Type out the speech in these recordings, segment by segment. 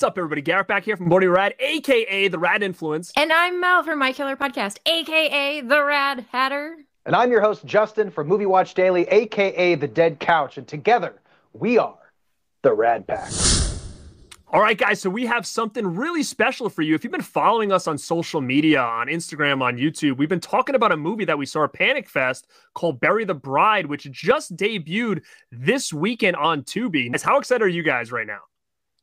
What's up, everybody? Garrett back here from Body Rad, aka the Rad Influence. And I'm Mel from My Killer Podcast, aka the Rad Hatter. And I'm your host, Justin from Movie Watch Daily, aka the Dead Couch. And together, we are the Rad Pack. All right, guys, so we have something really special for you. If you've been following us on social media, on Instagram, on YouTube, we've been talking about a movie that we saw at Panic Fest called Bury the Bride, which just debuted this weekend on Tubi. How excited are you guys right now?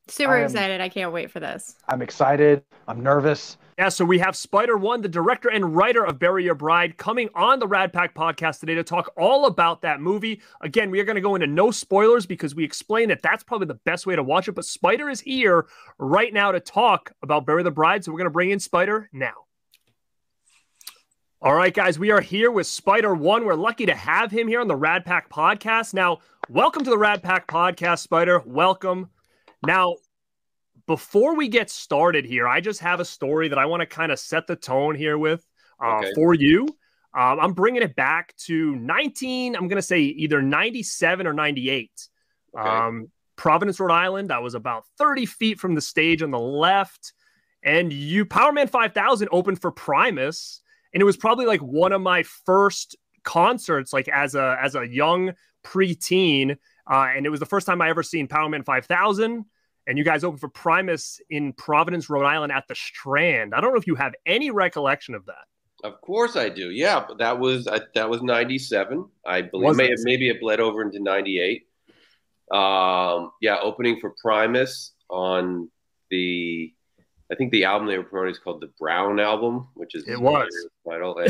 Super I am, excited. I can't wait for this. I'm excited. I'm nervous. Yeah, so we have Spider One, the director and writer of Bury Your Bride, coming on the Rad Pack podcast today to talk all about that movie. Again, we are going to go into no spoilers because we explain that that's probably the best way to watch it. But Spider is here right now to talk about Bury the Bride. So we're going to bring in Spider now. All right, guys, we are here with Spider One. We're lucky to have him here on the Rad Pack podcast. Now, welcome to the Rad Pack podcast, Spider. Welcome. Now, before we get started here, I just have a story that I want to kind of set the tone here with uh, okay. for you. Um, I'm bringing it back to 19, I'm going to say either 97 or 98. Okay. Um, Providence, Rhode Island. I was about 30 feet from the stage on the left. And you, Powerman 5000 opened for Primus. And it was probably like one of my first concerts, like as a as a young preteen. Uh, and it was the first time I ever seen Powerman 5000 and you guys opened for Primus in Providence, Rhode Island at the Strand. I don't know if you have any recollection of that. Of course I do. Yeah, that was that was '97. I believe may have, maybe it bled over into '98. Um, yeah, opening for Primus on the I think the album they were promoting is called the Brown album, which is it was title.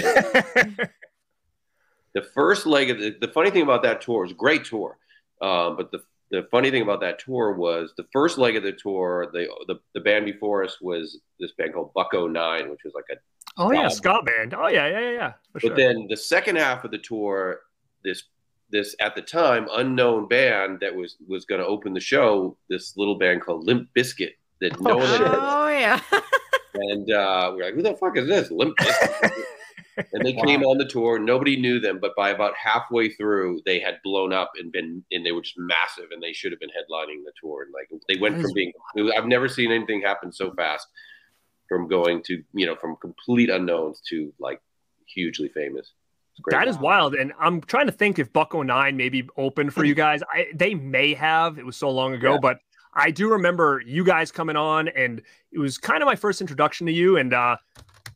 the first leg of the, the funny thing about that tour was great tour, um, but the the funny thing about that tour was the first leg of the tour, the the, the band before us was this band called Buck-O-Nine, which was like a oh yeah ska band. Oh yeah, yeah, yeah. but sure. then the second half of the tour, this this at the time unknown band that was was going to open the show, this little band called Limp Bizkit that no oh, one. Had oh yeah. and uh, we're like, who the fuck is this? Limp Bizkit and they wow. came on the tour. Nobody knew them, but by about halfway through, they had blown up and been, and they were just massive, and they should have been headlining the tour. And like they went from being, I've never seen anything happen so fast, from going to you know from complete unknowns to like hugely famous. That is wild, and I'm trying to think if Buck-O-Nine maybe opened for you guys. I, they may have. It was so long ago, yeah. but I do remember you guys coming on, and it was kind of my first introduction to you. And uh,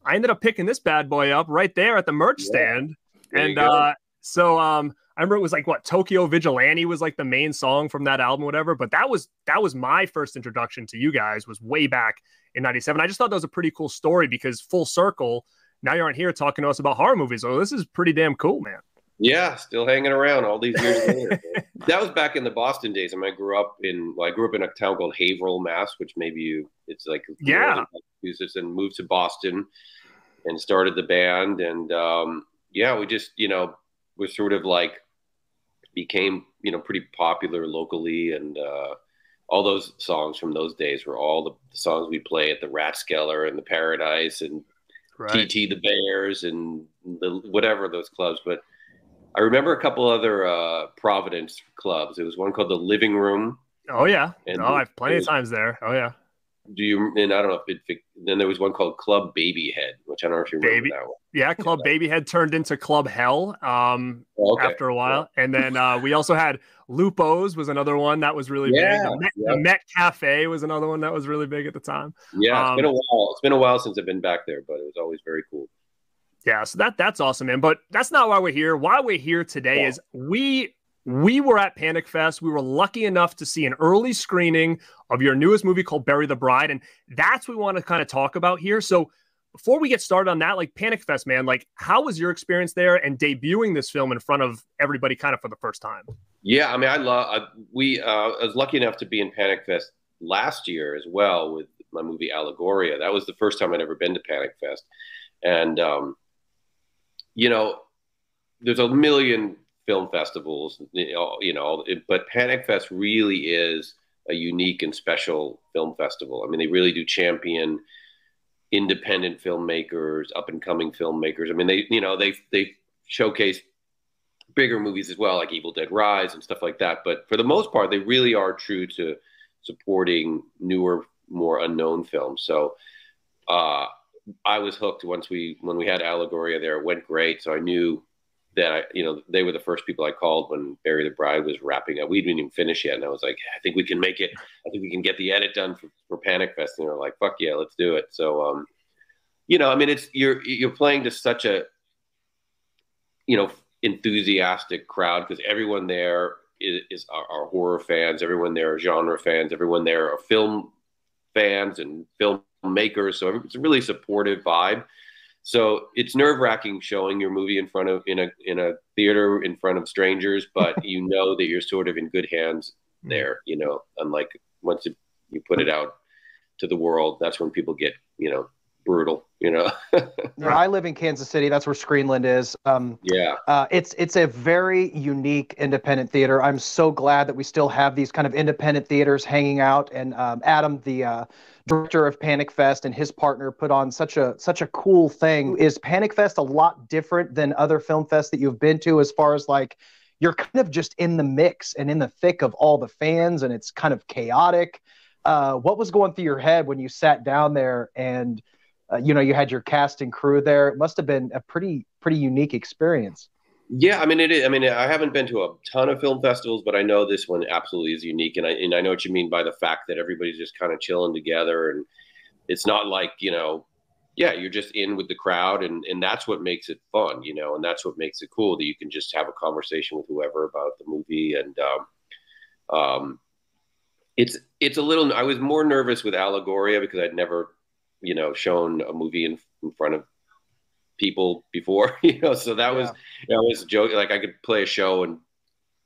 I ended up picking this bad boy up right there at the merch yeah. stand. There and uh, so um, I remember it was like what Tokyo Vigilante was like the main song from that album, whatever. But that was that was my first introduction to you guys was way back in '97. I just thought that was a pretty cool story because full circle. Now you aren't here talking to us about horror movies. Oh, this is pretty damn cool, man. Yeah, still hanging around all these years later. that was back in the Boston days. I mean, I grew up in well, I grew up in a town called Haverhill, Mass, which maybe you it's like yeah, Massachusetts, and moved to Boston and started the band. And um, yeah, we just you know was sort of like became you know pretty popular locally, and uh, all those songs from those days were all the, songs we play at the Rathskeller and the Paradise and right. TT the Bears and the whatever those clubs, but I remember a couple other uh, Providence clubs. It was one called the Living Room. Oh yeah, and oh I've plenty was, of times there. Oh yeah. Do you? And I don't know if it, Then there was one called Club Babyhead, which I don't know if you remember Baby, that one. Yeah, Club Babyhead turned into Club Hell um, oh, okay. after a while, yeah. and then uh, we also had Lupo's was another one that was really yeah, big. The Met, yeah. the Met, Cafe was another one that was really big at the time. Yeah, it's been a um, while. It's been a while since I've been back there, but it was always very cool. Yeah, so that that's awesome, man. But that's not why we're here. Why we're here today yeah. is we we were at Panic Fest. We were lucky enough to see an early screening of your newest movie called Bury the Bride, and that's what we want to kind of talk about here. So before we get started on that, like Panic Fest, man, like how was your experience there and debuting this film in front of everybody, kind of for the first time? Yeah, I mean, I love. I, we uh, I was lucky enough to be in Panic Fest last year as well with my movie Allegoria. That was the first time I'd ever been to Panic Fest, and um, you know, there's a million film festivals, you know, but Panic Fest really is a unique and special film festival. I mean, they really do champion independent filmmakers, up and coming filmmakers. I mean, they, you know, they they showcase bigger movies as well, like Evil Dead Rise and stuff like that. But for the most part, they really are true to supporting newer more unknown films. So uh, I was hooked once we when we had Allegoria there. It went great, so I knew that I, you know they were the first people I called when Bury the Bride was wrapping up. We didn't even finish yet, and I was like, I think we can make it. I think we can get the edit done for, for Panic Fest. And they're like, fuck yeah, let's do it. So, um, you know, I mean, it's you're you're playing to such a you know enthusiastic crowd because everyone there is, is are, are, horror fans. Everyone there are genre fans. Everyone there are film fans and filmmakers. So it's a really supportive vibe. So it's nerve wracking showing your movie in front of in a in a theater in front of strangers, but you know that you're sort of in good hands there. You know, unlike once you put it out to the world, that's when people get you know brutal. You know. I live in Kansas City. That's where Screenland is. Um, yeah. Uh, it's it's a very unique independent theater. I'm so glad that we still have these kind of independent theaters hanging out. And um, Adam, the uh, director of Panic Fest, and his partner put on such a such a cool thing. Is Panic Fest a lot different than other film fests that you've been to, as far as like you're kind of just in the mix and in the thick of all the fans, and it's kind of chaotic. Uh, what was going through your head when you sat down there and uh, you know you had your cast and crew there? It must have been a pretty pretty unique experience. Yeah, I mean it is. I mean, I haven't been to a ton of film festivals, but I know this one absolutely is unique, and I and I know what you mean by the fact that everybody's just kind of chilling together, and it's not like you know, yeah, you're just in with the crowd, and and that's what makes it fun, you know, and that's what makes it cool that you can just have a conversation with whoever about the movie, and um, um, it's it's a little. I was more nervous with Allegoria because I'd never, you know, shown a movie in in front of people before, you know. So that yeah. was that was a joke. Like I could play a show and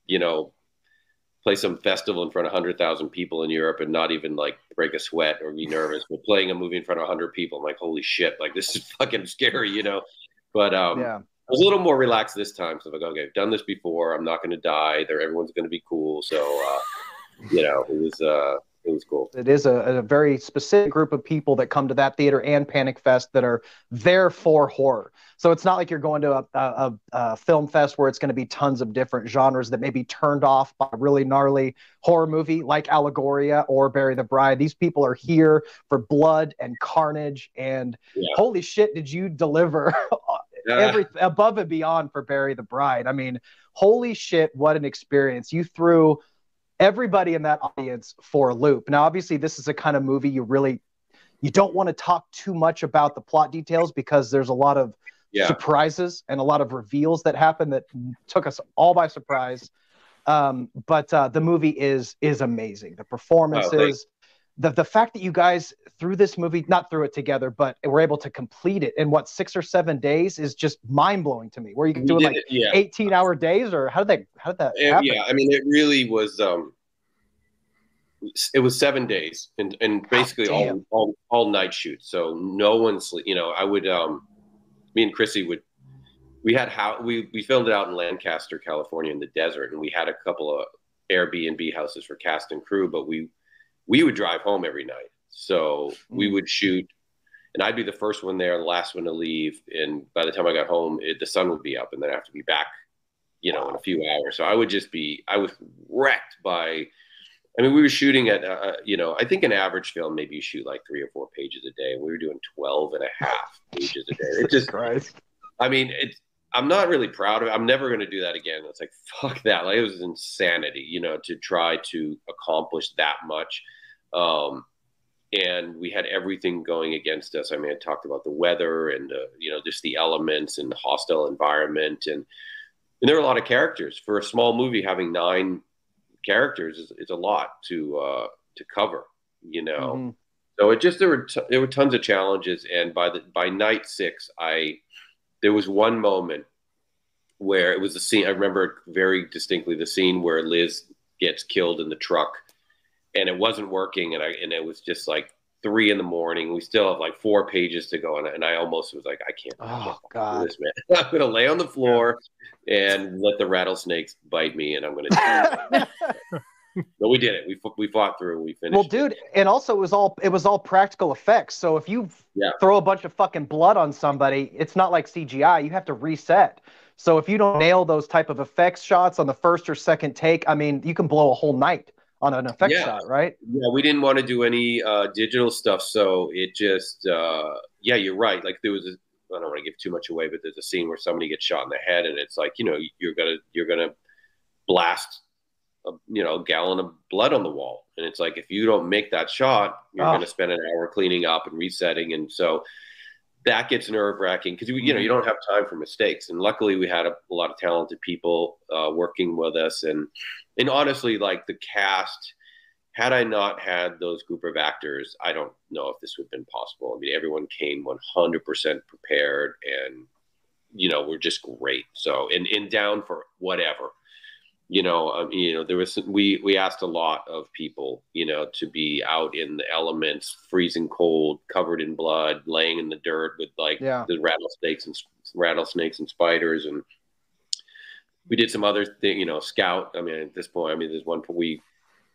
you know play some festival in front of hundred thousand people in Europe and not even like break a sweat or be nervous. But playing a movie in front of hundred people, I'm like, holy shit! Like this is fucking scary, you know. But um, yeah. I was a little more relaxed this time. So I'm like, okay, I've done this before. I'm not going to die. There, everyone's going to be cool. So, uh, you know, it was uh, it was cool. It is a, a, very specific group of people that come to that theater and Panic Fest that are there for horror. So it's not like you're going to a, a, a film fest where it's going to be tons of different genres that may be turned off by a really gnarly horror movie like Allegoria or Bury the Bride. These people are here for blood and carnage. And yeah. holy shit, did you deliver every above and beyond for Bury the Bride? I mean, holy shit, what an experience! You threw everybody in that audience for a loop. Now, obviously, this is a kind of movie you really you don't want to talk too much about the plot details because there's a lot of yeah. surprises and a lot of reveals that happen that took us all by surprise. Um, but uh, the movie is is amazing. The performances, oh, the the fact that you guys through this movie, not through it together, but were able to complete it in what six or seven days is just mind blowing to me. Where you can do it like yeah. eighteen hour days, or how did that how did that happen? Yeah, I mean, it really was. Um, it was seven days and and basically all, all all night shoots. So no one sleep. You know, I would um, me and Krsy would. We had how we we filmed it out in Lancaster, California, in the desert, and we had a couple of Airbnb houses for cast and crew, but we we would drive home every night. So we mm. would shoot, and I'd be the first one there, the last one to leave. And by the time I got home, it, the sun would be up, and then I have to be back, you know, in a few hours. So I would just be, I was wrecked by. I mean, we were shooting at, uh, uh, you know, I think an average film maybe you shoot like three or four pages a day. We were doing 12 and a half pages a day. It just, Christ. I mean, it's, I'm not really proud of it. I'm never going to do that again. It's like, fuck that. Like, it was insanity, you know, to try to accomplish that much. Um, and we had everything going against us. I mean, I talked about the weather and, uh, you know, just the elements and the hostile environment. And, and there are a lot of characters for a small movie having nine characters is, is a lot to, uh, to cover, you know? Mm-hmm. So it just, there were, t- there were tons of challenges. And by the, by night six, I, there was one moment where it was the scene. I remember very distinctly the scene where Liz gets killed in the truck, and it wasn't working, and I and it was just like three in the morning. We still have like four pages to go, and, and I almost was like, I can't. Oh God, this man! I'm gonna lay on the floor and let the rattlesnakes bite me, and I'm gonna. but we did it. We we fought through. We finished. Well, dude, it. and also it was all it was all practical effects. So if you yeah. throw a bunch of fucking blood on somebody, it's not like CGI. You have to reset. So if you don't nail those type of effects shots on the first or second take, I mean, you can blow a whole night on an effect Yeah. shot, right? Yeah, we didn't want to do any uh, digital stuff, so it just uh, yeah, you're right. Like there was, a, I don't want to give too much away, but there's a scene where somebody gets shot in the head, and it's like you know you're gonna you're gonna blast a, you know a gallon of blood on the wall, and it's like if you don't make that shot, you're Oh. gonna spend an hour cleaning up and resetting, and so that gets nerve wracking because you know you don't have time for mistakes, and luckily we had a, a lot of talented people uh, working with us, and and honestly, like the cast had I not had those group of actors, I don't know if this would have been possible. I mean, everyone came 100% prepared and, you know, we're just great. So, and, and down for whatever, you know, um, you know, there was, we, we asked a lot of people, you know, to be out in the elements, freezing cold, covered in blood, laying in the dirt with like Yeah. the rattlesnakes and rattlesnakes and spiders. And we did some other thing, you know, scout. I mean, at this point, I mean, there's one point we,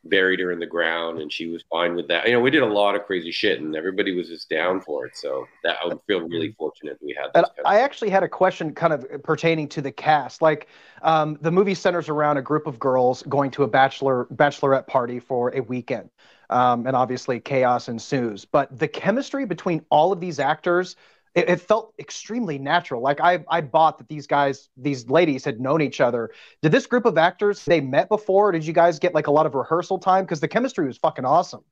buried her in the ground and she was fine with that. You know, we did a lot of crazy shit and everybody was just down for it. So that I would feel really fortunate we had kind I actually had a question kind of pertaining to the cast. Like um, the movie centers around a group of girls going to a bachelor bachelorette party for a weekend. Um, and obviously chaos ensues. But the chemistry between all of these actors, it, it felt extremely natural. Like I, I bought that these guys, these ladies had known each other. Did this group of actors they met before? Did you guys get like a lot of rehearsal time? Because the chemistry was fucking awesome.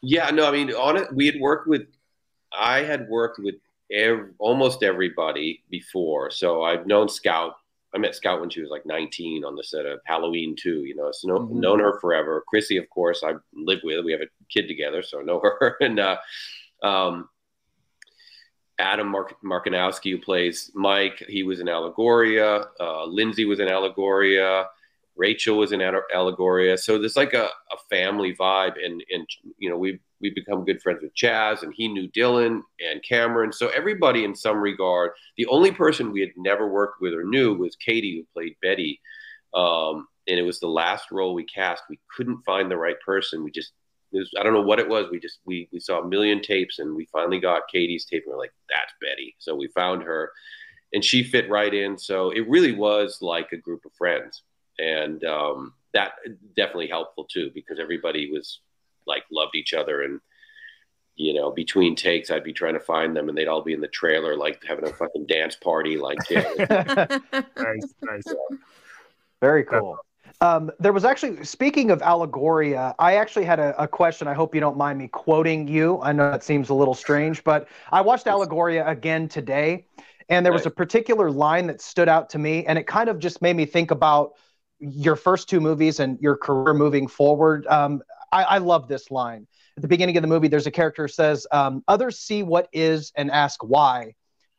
Yeah, no, I mean, on it, we had worked with, I had worked with almost everybody before. So I've known Scout. I met Scout when she was like 19 on the set of Halloween 2. You know, so know, Mhm. known her forever. Krsy, of course, I live with. We have a kid together, so I know her. and uh, um, Adam Mark- Marcinowski, who plays Mike, he was in Allegoria. Uh, Lindsay was in Allegoria. Rachel was in Alle- Allegoria. So there's like a, a family vibe, and and you know we we become good friends with Chaz, and he knew Dylan and Cameron. So everybody, in some regard, the only person we had never worked with or knew was Katie, who played Betty. Um, and it was the last role we cast. We couldn't find the right person. We just was, I don't know what it was. We just we we saw a million tapes, and we finally got Katie's tape, and we're like, that's Betty. So we found her, and she fit right in. So it really was like a group of friends and um, that definitely helpful too because everybody was like loved each other and you know between takes i'd be trying to find them and they'd all be in the trailer like having a fucking dance party like yeah, Nice, nice. Very cool. Um, there was actually, speaking of Allegoria, I actually had a, a question. I hope you don't mind me quoting you. I know that seems a little strange, but I watched Allegoria again today, and there was a particular line that stood out to me, and it kind of just made me think about your first two movies and your career moving forward. Um, I, I love this line. At the beginning of the movie, there's a character who says, um, Others see what is and ask why.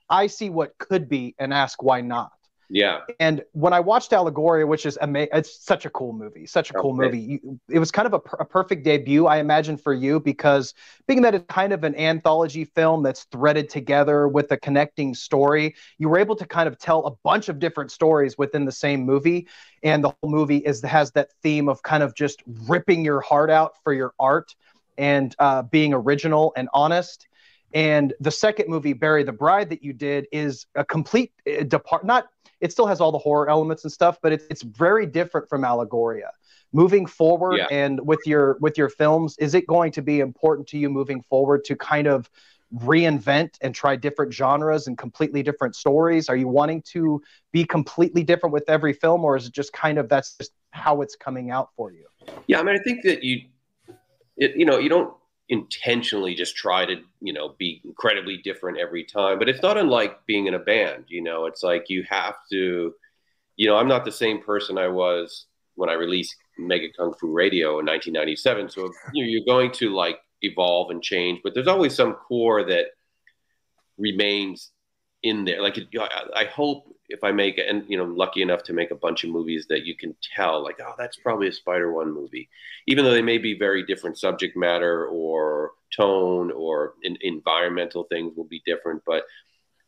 I see what could be and ask why not. Yeah And when I watched Allegoria, which is amazing, it's such a cool movie, such a cool Okay. movie. You, it was kind of a, per- a perfect debut, I imagine, for you because being that it's kind of an anthology film that's threaded together with a connecting story, you were able to kind of tell a bunch of different stories within the same movie. And the whole movie is has that theme of kind of just ripping your heart out for your art and uh, being original and honest. And the second movie, Bury the Bride, that you did is a complete uh, depart. Not it still has all the horror elements and stuff, but it's it's very different from Allegoria. Moving forward Yeah. and with your with your films, is it going to be important to you moving forward to kind of reinvent and try different genres and completely different stories? Are you wanting to be completely different with every film, or is it just kind of that's just how it's coming out for you? yeah i mean i think that you it, you know you don't intentionally just try to you know be incredibly different every time. But it's not unlike being in a band you know? It's like you have to you know i'm not the same person i was when i released mega kung fu radio in 1997 so you're going to like evolve and change but there's always some core that remains in there. Like I- hope if i make and you know lucky enough to make a bunch of movies that you can tell like oh that's probably a spider one movie even though they may be very different subject matter or tone or in, environmental things will be different but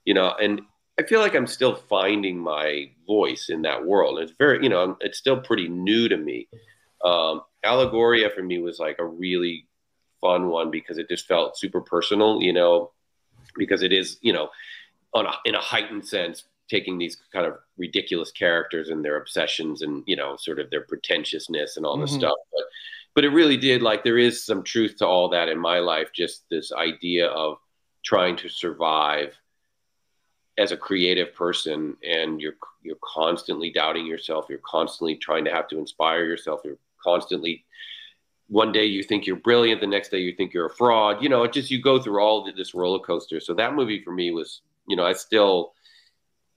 you know and i feel like i'm still finding my voice in that world. It's very you know it's still pretty new to me. Um, allegoria for me was like a really fun one because it just felt super personal you know because it is you know on a, in a heightened sense taking these kind of ridiculous characters and their obsessions and you know sort of their pretentiousness and all this Mhm. stuff but but it really did like there is some truth to all that in my life. Just this idea of trying to survive as a creative person, and you're you're constantly doubting yourself. You're constantly trying to have to inspire yourself. You're constantly one day you think you're brilliant, the next day you think you're a fraud. You know, it just you go through all this roller coaster. So that movie for me was, you know, I still,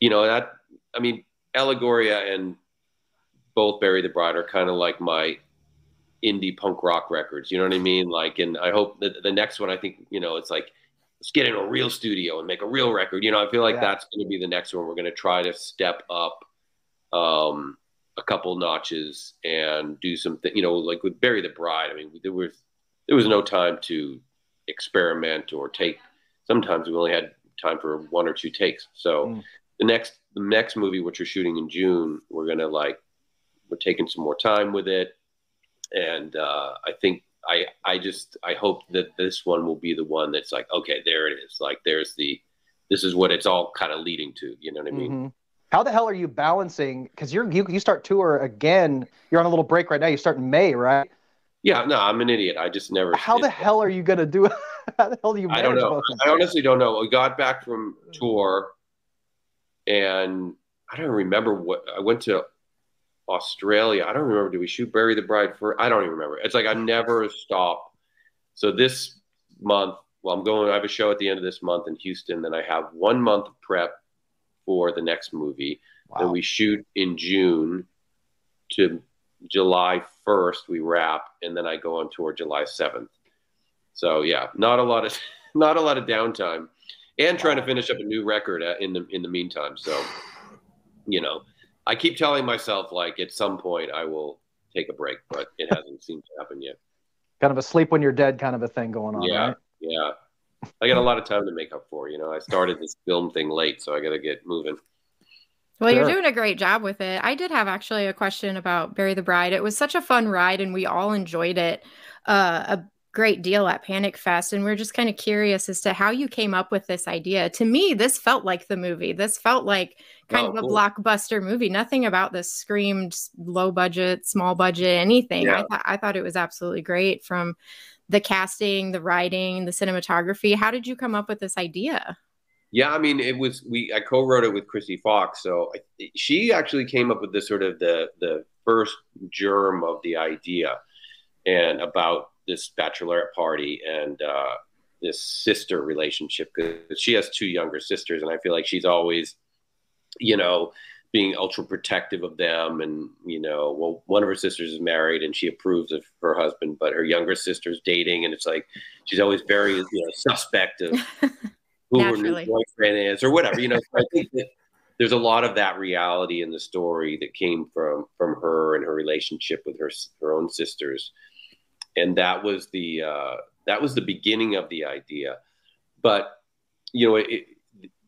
you know, that I mean, Allegoria and both Bury the Bride are kind of like my indie punk rock records. You know what I mean? Like, and I hope that the next one, I think, you know, it's like let's get in a real studio and make a real record. You know, I feel like yeah. that's going to be the next one. We're going to try to step up. Um, a couple notches and do something, you know, like with Bury the Bride. I mean, there was there was no time to experiment or take. Sometimes we only had time for one or two takes. So mm. the next the next movie, which we're shooting in June, we're gonna like we're taking some more time with it, and uh, I think I I just I hope that this one will be the one that's like okay, there it is. Like there's the this is what it's all kind of leading to. You know what I mean? Mm-hmm. How the hell are you balancing? Because you're you, you start tour again. You're on a little break right now. You start in May, right? Yeah, no, I'm an idiot. I just never. How the hell are you gonna do it? How the hell do you? I don't know. I honestly don't know. We got back from tour, and I don't remember what I went to Australia. I don't remember. Did we shoot Bury the Bride for? I don't even remember. It's like I never stop. So this month, well, I'm going. I have a show at the end of this month in Houston. Then I have one month of prep for the next movie. Wow. Then we shoot in June to July 1st, we wrap, and then I go on tour July 7th. So yeah, not a lot of not a lot of downtime, and trying to finish up a new record in the in the meantime. So, you know, I keep telling myself like at some point I will take a break, but it hasn't seemed to happen yet. Kind of a sleep when you're dead kind of a thing going on. Yeah, right? yeah. I got a lot of time to make up for. You know, I started this film thing late, so I got to get moving. Well, sure. you're doing a great job with it. I did have actually a question about Bury the Bride. It was such a fun ride, and we all enjoyed it uh, a great deal at Panic Fest. And we're just kind of curious as to how you came up with this idea. To me, this felt like the movie. This felt like kind oh, of a cool. blockbuster movie. Nothing about this screamed low budget, small budget, anything. Yeah. I, th- I thought it was absolutely great from the casting, the writing, the cinematography. How did you come up with this idea? Yeah, I mean, it was we. I co-wrote it with Krsy Fox, so I, she actually came up with the sort of the the first germ of the idea, and about this bachelorette party and uh, this sister relationship because she has two younger sisters, and I feel like she's always, you know, being ultra protective of them and you know well one of her sisters is married and she approves of her husband but her younger sister's dating and it's like she's always very you know suspect of who her new boyfriend is or whatever you know i think that there's a lot of that reality in the story that came from from her and her relationship with her her own sisters and that was the uh, that was the beginning of the idea. But you know it,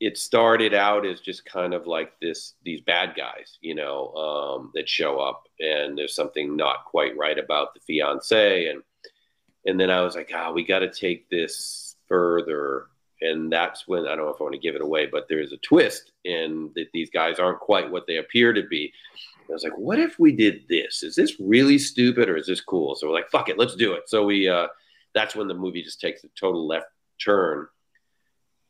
it started out as just kind of like this these bad guys you know um, that show up and there's something not quite right about the fiance. And and then i was like ah oh, we got to take this further and that's when i don't know if i want to give it away but there's a twist in that these guys aren't quite what they appear to be I was like, what if we did this? Is this really stupid or is this cool? So we're like, fuck it, let's do it. So we, uh, that's when the movie just takes a total left turn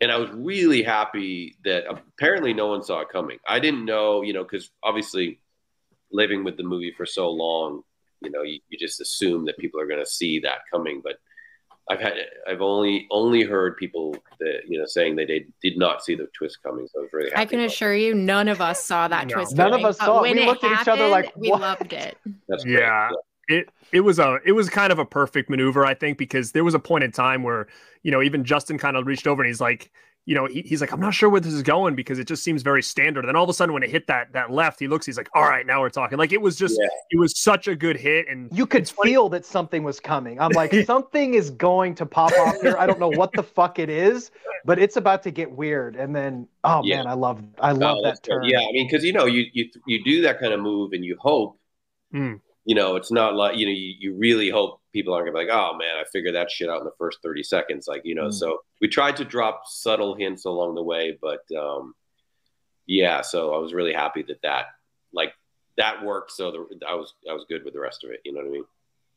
and I was really happy that apparently no one saw it coming. I didn't know, you know, because obviously living with the movie for so long, you know, you, you just assume that people are going to see that coming. But I've had, I've only only heard people that you know saying that they did, did not see the twist coming. So I was really. I can assure you, none of us saw that no. twist. None coming, of us saw. It. We looked happened, at each other like, we loved it. That's yeah. yeah it it was a it was kind of a perfect maneuver, I think, because there was a point in time where you know even Justin kind of reached over and he's like, you know, he, he's like, I'm not sure where this is going because it just seems very standard. And then all of a sudden, when it hit that that left, he looks, he's like, all right, now we're talking. Like it was just, yeah. it was such a good hit, and you could feel that something was coming. I'm like, something is going to pop off here. I don't know what the fuck it is, but it's about to get weird. And then, oh yeah. man, I love, I love oh, that turn. Yeah, I mean, because you know, you you you do that kind of move, and you hope. Mm you know, it's not like, you know, you, you really hope people aren't gonna be like, oh man, I figured that shit out in the first 30 seconds. Like, you know, mm. so we tried to drop subtle hints along the way, but um, yeah, so I was really happy that that, like, that worked. So the, I was, I was good with the rest of it. You know what I mean?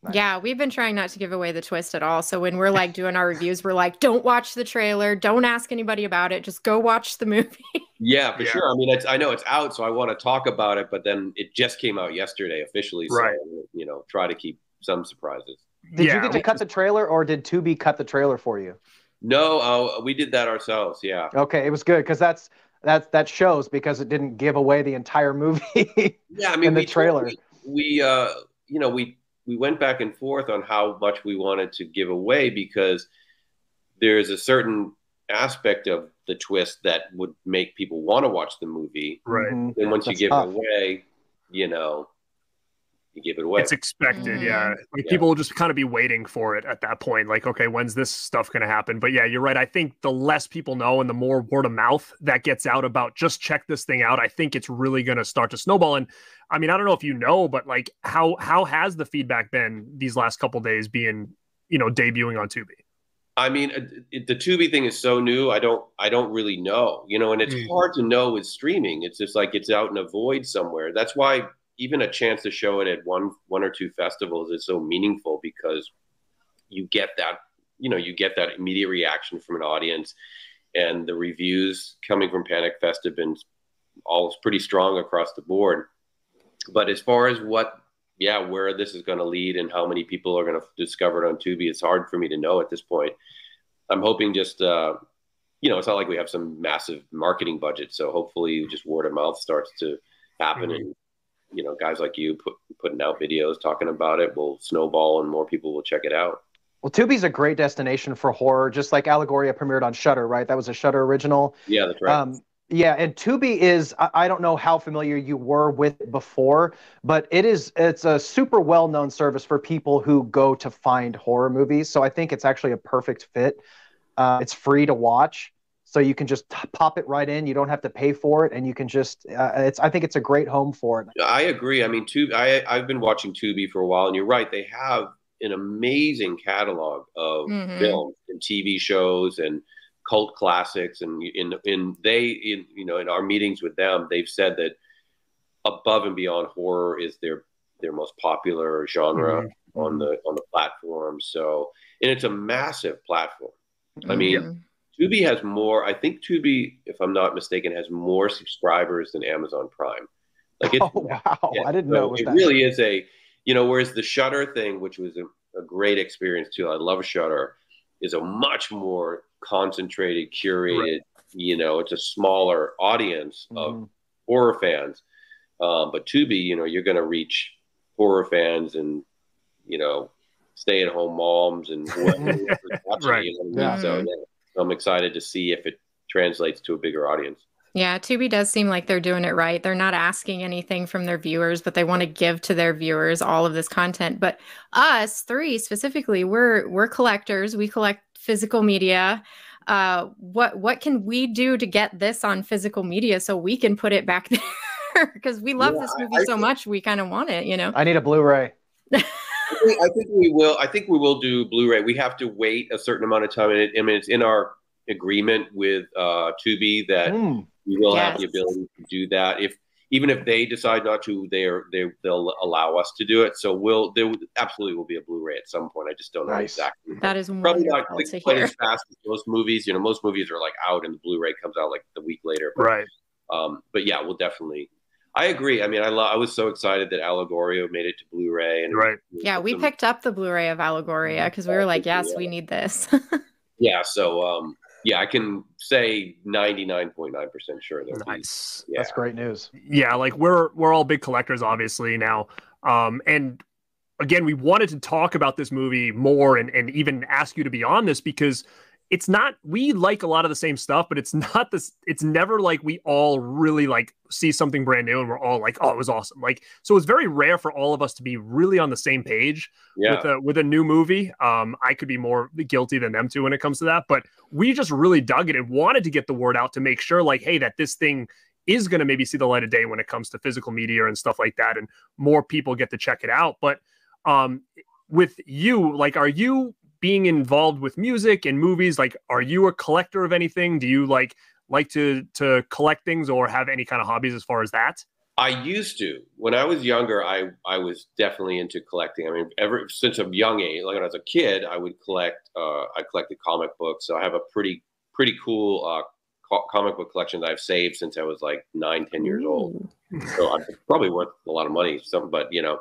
Nice. Yeah, we've been trying not to give away the twist at all. So when we're like doing our reviews, we're like, don't watch the trailer, don't ask anybody about it, just go watch the movie. yeah, for yeah. sure. I mean, it's I know it's out, so I want to talk about it, but then it just came out yesterday officially, so right. you know, try to keep some surprises. Did yeah, you get to cut the trailer, or did Tubi cut the trailer for you? No, uh, we did that ourselves. Yeah. Okay, it was good because that's that that shows because it didn't give away the entire movie. yeah, I mean, in the trailer. We, we uh, you know, we we went back and forth on how much we wanted to give away because there's a certain aspect of the twist that would make people want to watch the movie. Right. Mm-hmm. And once That's you give tough. it away, you know, you give it away. It's expected, mm-hmm. yeah. Like yeah. people will just kind of be waiting for it at that point. Like, okay, when's this stuff going to happen? But yeah, you're right. I think the less people know and the more word of mouth that gets out about just check this thing out, I think it's really going to start to snowball. And I mean, I don't know if you know, but like, how how has the feedback been these last couple days being, you know, debuting on Tubi? I mean, uh, the Tubi thing is so new. I don't, I don't really know, you know, and it's mm. hard to know with streaming. It's just like it's out in a void somewhere. That's why even a chance to show it at one one or two festivals is so meaningful because you get that you know you get that immediate reaction from an audience. And the reviews coming from panic fest have been all pretty strong across the board. But as far as what yeah where this is going to lead and how many people are going to discover it on tubi it's hard for me to know at this point. I'm hoping just uh, you know it's not like we have some massive marketing budget so hopefully just word of mouth starts to happen mm-hmm. and you know guys like you put, putting out videos talking about it will snowball and more people will check it out. Well tubi's a great destination for horror just like allegoria premiered on Shudder, right? That was a Shudder original. Yeah that's right. Um, yeah and tubi is i don't know how familiar you were with it before but it is it's a super well known service for people who go to find horror movies. So i think it's actually a perfect fit. Uh, it's free to watch so you can just pop it right in. You don't have to pay for it, and you can just. Uh, it's. I think it's a great home for it. I agree. I mean, Tubi. I I've been watching Tubi for a while, and you're right. They have an amazing catalog of mm-hmm. films and TV shows and cult classics, and in in they in you know in our meetings with them, they've said that above and beyond horror is their their most popular genre mm-hmm. on the on the platform. So, and it's a massive platform. Mm-hmm. I mean Tubi has more. I think Tubi, if I'm not mistaken, has more subscribers than Amazon Prime. Like it's, oh wow, yeah, I didn't so know it, it really is a, you know, whereas the Shudder thing, which was a, a great experience too. I love Shudder, is a much more concentrated, curated. Right. You know, it's a smaller audience of mm-hmm. horror fans. Um, but Tubi, you know, you're going to reach horror fans and you know, stay at home moms and right. You know, yeah. So yeah. I'm excited to see if it translates to a bigger audience. Yeah, Tubi does seem like they're doing it right. They're not asking anything from their viewers, but they want to give to their viewers all of this content. But us three specifically, we're we're collectors. We collect physical media. Uh, what what can we do to get this on physical media so we can put it back there? Because we love yeah, this movie I, so much, we kind of want it. You know. I need a Blu-ray. I think we will. I think we will do Blu-ray. We have to wait a certain amount of time, and it, I mean, it's in our agreement with uh, Tubi that mm. we will yes. have the ability to do that. If even if they decide not to, they're they they'll allow us to do it. So we'll there absolutely will be a Blu-ray at some point. I just don't know nice. exactly. That is probably not like, quite as fast as most movies. You know, most movies are like out, and the Blu-ray comes out like the week later. But, right. Um, but yeah, we'll definitely I agree. I mean, I lo- I was so excited that Allegoria made it to Blu-ray, and right. Yeah, we some... picked up the Blu-ray of Allegoria because we were like, yes, we need this. yeah. So, um, yeah, I can say ninety nine point nine percent sure that. Nice. Yeah. That's great news. Yeah, like we're we're all big collectors, obviously now, um, and again, we wanted to talk about this movie more and and even ask you to be on this because it's not we like a lot of the same stuff but it's not this it's never like we all really like see something brand new and we're all like oh it was awesome. Like so it's very rare for all of us to be really on the same page yeah. with a with a new movie. Um i could be more guilty than them too when it comes to that but we just really dug it and wanted to get the word out to make sure like hey that this thing is going to maybe see the light of day when it comes to physical media and stuff like that and more people get to check it out. But um with you like are you being involved with music and movies like are you a collector of anything do you like like to to collect things or have any kind of hobbies as far as that I used to. When I was younger, I I was definitely into collecting. I mean, ever since a young age, like when I was a kid, I would collect. Uh, I collected comic books, so I have a pretty pretty cool uh, co- comic book collection that I've saved since I was like nine, ten years old. So I'm probably worth a lot of money. something but you know,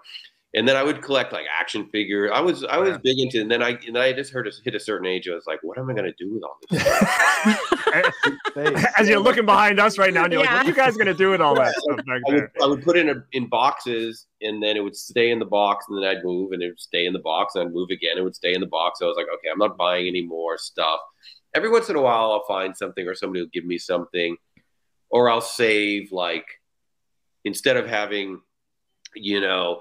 and then I would collect like action figures. I was I was yeah. big into, and then I and then I just heard hit a certain age. I was like, what am I gonna do with all this? As you're looking behind us right now, and you're yeah. like, what are you guys gonna do with all that stuff back I would, I would put it in a, in boxes, and then it would stay in the box, and then I'd move, and it would stay in the box, and I'd move again, it would stay in the box. So I was like, okay, I'm not buying any more stuff. Every once in a while, I'll find something, or somebody will give me something, or I'll save like instead of having, you know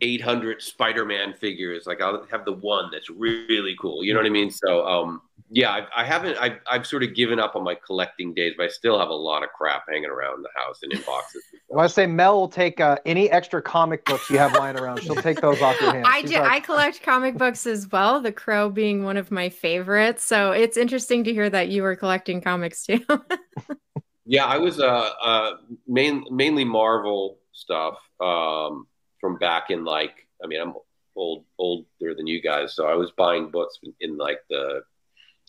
800 Spider-Man figures. Like I'll have the one that's really cool. You know what I mean? So, um, yeah, I, I haven't. I've, I've sort of given up on my collecting days, but I still have a lot of crap hanging around the house and in boxes. well, I say Mel will take uh, any extra comic books you have lying around. She'll take those off your hands. I do. Like... I collect comic books as well. The Crow being one of my favorites. So it's interesting to hear that you were collecting comics too. yeah, I was uh, uh main, mainly Marvel stuff. Um, from back in like I mean I'm old older than you guys, so I was buying books in, in like the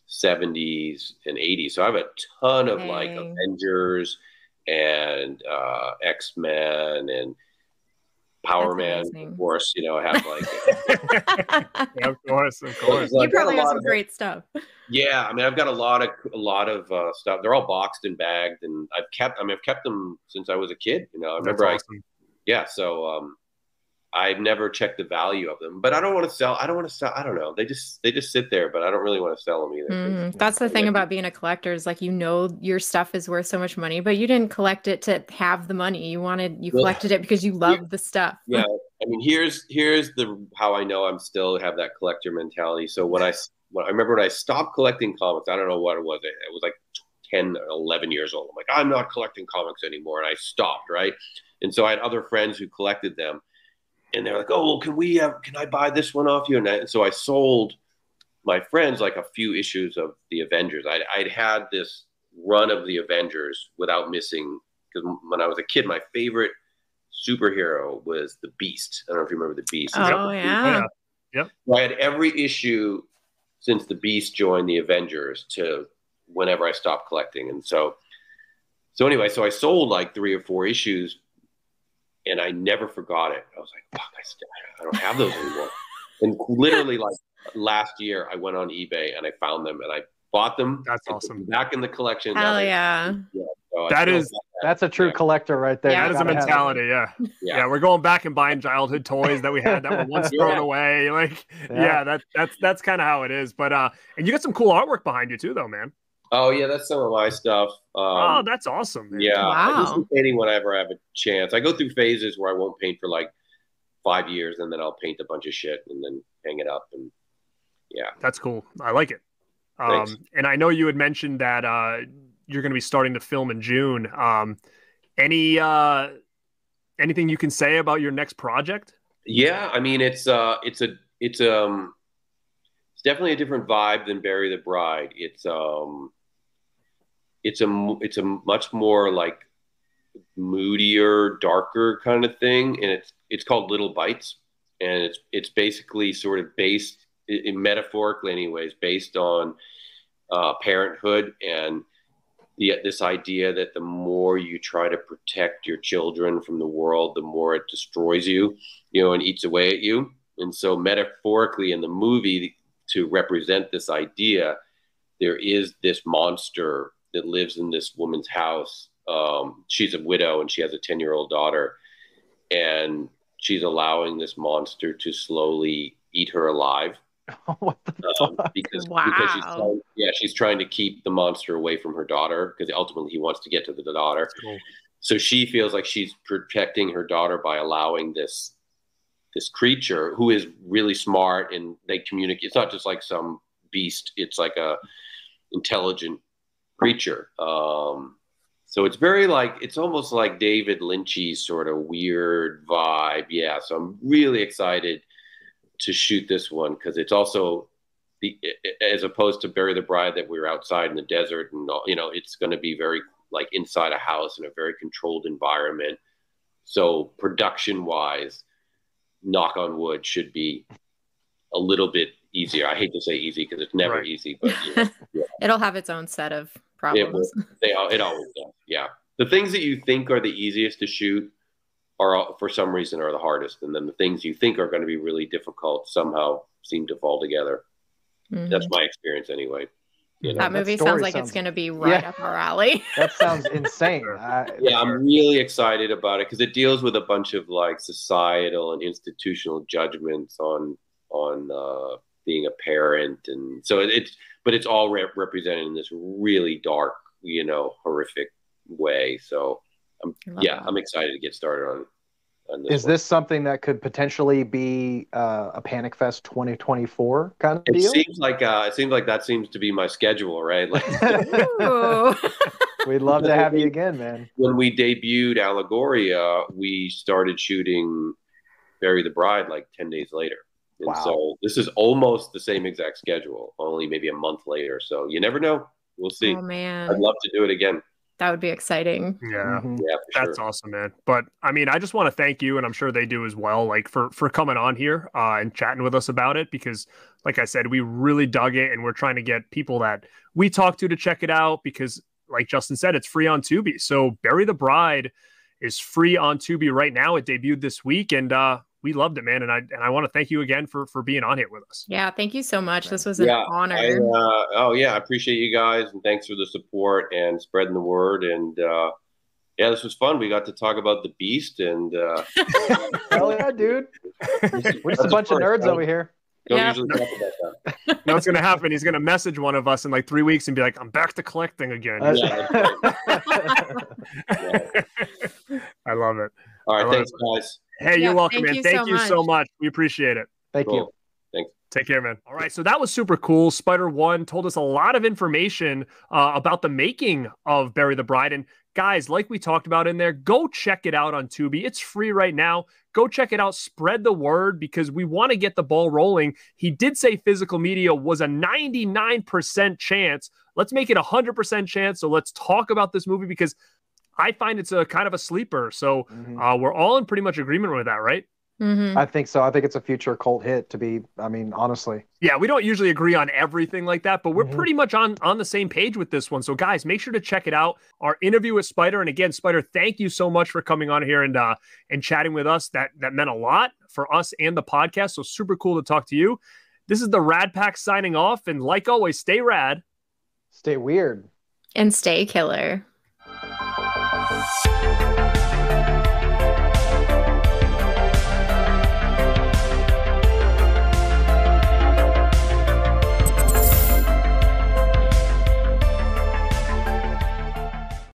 70s and 80s. So I have a ton of Dang. like Avengers and uh, X Men and Power That's Man. Of course, you know I have like yeah, of course, of course. you probably have some great stuff. Yeah, I mean I've got a lot of a lot of uh, stuff. They're all boxed and bagged, and I've kept. I mean I've kept them since I was a kid. You know I remember awesome. I. Yeah, so um, I've never checked the value of them, but I don't want to sell. I don't want to sell. I don't know. They just they just sit there, but I don't really want to sell them either. Mm, that's the thing about being a collector is like you know your stuff is worth so much money, but you didn't collect it to have the money. You wanted you collected well, it because you love yeah, the stuff. Yeah, I mean here's here's the how I know I'm still have that collector mentality. So when I when I remember when I stopped collecting comics, I don't know what it was. It, it was like 10 or 11 years old. I'm like I'm not collecting comics anymore, and I stopped right. And so I had other friends who collected them and they're like, "Oh, well, can we? Uh, can I buy this one off you?" And, I, and, so I sold my friends like a few issues of the Avengers. I'd, I'd had this run of the Avengers without missing because when I was a kid, my favorite superhero was the Beast. I don't know if you remember the Beast. Oh yeah. yeah. Yep. So I had every issue since the Beast joined the Avengers to whenever I stopped collecting, and so so anyway, so I sold like three or four issues and I never forgot it. I was like, fuck, I, still, I don't have those anymore. and literally, like last year, I went on eBay and I found them and I bought them. That's awesome. Back in the collection. Hell yeah. yeah so that is that's a true yeah. collector right there. Yeah, that is a mentality. Yeah. yeah. yeah, We're going back and buying childhood toys that we had that were once thrown away. Like, yeah, that that's that's kind of how it is. But uh, and you got some cool artwork behind you too, though, man. Oh yeah, that's some of my stuff. Um, oh, that's awesome. Man. Yeah, wow. I do painting whenever I have a chance. I go through phases where I won't paint for like five years, and then I'll paint a bunch of shit and then hang it up. And yeah, that's cool. I like it. Um, and I know you had mentioned that uh, you're going to be starting to film in June. Um, any uh, anything you can say about your next project? Yeah, I mean it's uh, it's a it's um it's definitely a different vibe than Bury the Bride. It's um it's a it's a much more like moodier, darker kind of thing, and it's it's called Little Bites, and it's it's basically sort of based in metaphorically, anyways, based on uh, parenthood and the, this idea that the more you try to protect your children from the world, the more it destroys you, you know, and eats away at you. And so, metaphorically, in the movie, to represent this idea, there is this monster that lives in this woman's house. Um, she's a widow and she has a 10 year old daughter. And she's allowing this monster to slowly eat her alive. um, because, wow. because she's trying, yeah, she's trying to keep the monster away from her daughter because ultimately he wants to get to the, the daughter. Cool. So she feels like she's protecting her daughter by allowing this this creature who is really smart and they communicate. It's not just like some beast. It's like a intelligent creature. Um, so it's very like it's almost like David Lynchy sort of weird vibe. Yeah. So I'm really excited to shoot this one because it's also the as opposed to Bury the Bride that we are outside in the desert and you know it's going to be very like inside a house in a very controlled environment. So production wise, knock on wood, should be a little bit easier. I hate to say easy because it's never right. easy, but yeah. it'll have its own set of problems. It, they it always does. Yeah, the things that you think are the easiest to shoot are for some reason are the hardest, and then the things you think are going to be really difficult somehow seem to fall together. Mm-hmm. That's my experience anyway. You know? That movie that sounds like sounds, it's going to be right yeah, up our alley. that sounds insane. I, yeah, I'm really excited about it because it deals with a bunch of like societal and institutional judgments on on uh, being a parent, and so it's but it's all re- represented in this really dark, you know, horrific way. So, I'm, yeah, that. I'm excited to get started on this Is one. this something that could potentially be uh, a Panic Fest 2024 kind of it deal? Seems like uh, it seems like that seems to be my schedule, right? Like, We'd love to have you again, man. When we debuted Allegoria, we started shooting Bury the Bride like 10 days later. And wow. so this is almost the same exact schedule, only maybe a month later. So you never know. We'll see. Oh man. I'd love to do it again that would be exciting. Yeah, mm-hmm. yeah that's sure. awesome, man. But I mean, I just want to thank you, and I'm sure they do as well, like for for coming on here uh, and chatting with us about it because, like I said, we really dug it, and we're trying to get people that we talk to to check it out because, like Justin said, it's free on Tubi. So Bury the Bride is free on Tubi right now. It debuted this week, and uh, we loved it, man. And I and I want to thank you again for for being on here with us. Yeah, thank you so much. This was an yeah, honor. I, uh, oh yeah, I appreciate you guys and thanks for the support and spreading the word. And uh, yeah, this was fun. We got to talk about the beast and uh, hell yeah, dude. We're just a bunch of nerds over here. Don't yeah. usually talk about that. no, it's going to happen? He's going to message one of us in like three weeks and be like, "I'm back to collecting again." Yeah, I love it. All right, thanks, it. guys. Hey, you're welcome, thank man. You thank so you much. so much. We appreciate it. Thank cool. you. Thanks. Take care, man. All right. So that was super cool. Spider One told us a lot of information uh, about the making of Bury the Bride. And guys, like we talked about in there, go check it out on Tubi. It's free right now. Go check it out. Spread the word because we want to get the ball rolling. He did say physical media was a 99% chance. Let's make it a 100% chance. So let's talk about this movie because I find it's a kind of a sleeper. So mm-hmm. uh, we're all in pretty much agreement with that, right? Mm-hmm. I think so. I think it's a future cult hit. To be, I mean, honestly. Yeah, we don't usually agree on everything like that, but we're mm-hmm. pretty much on on the same page with this one. So, guys, make sure to check it out. Our interview with Spider, and again, Spider, thank you so much for coming on here and uh and chatting with us. That that meant a lot for us and the podcast. So super cool to talk to you. This is the Rad Pack signing off, and like always, stay rad, stay weird, and stay killer. You.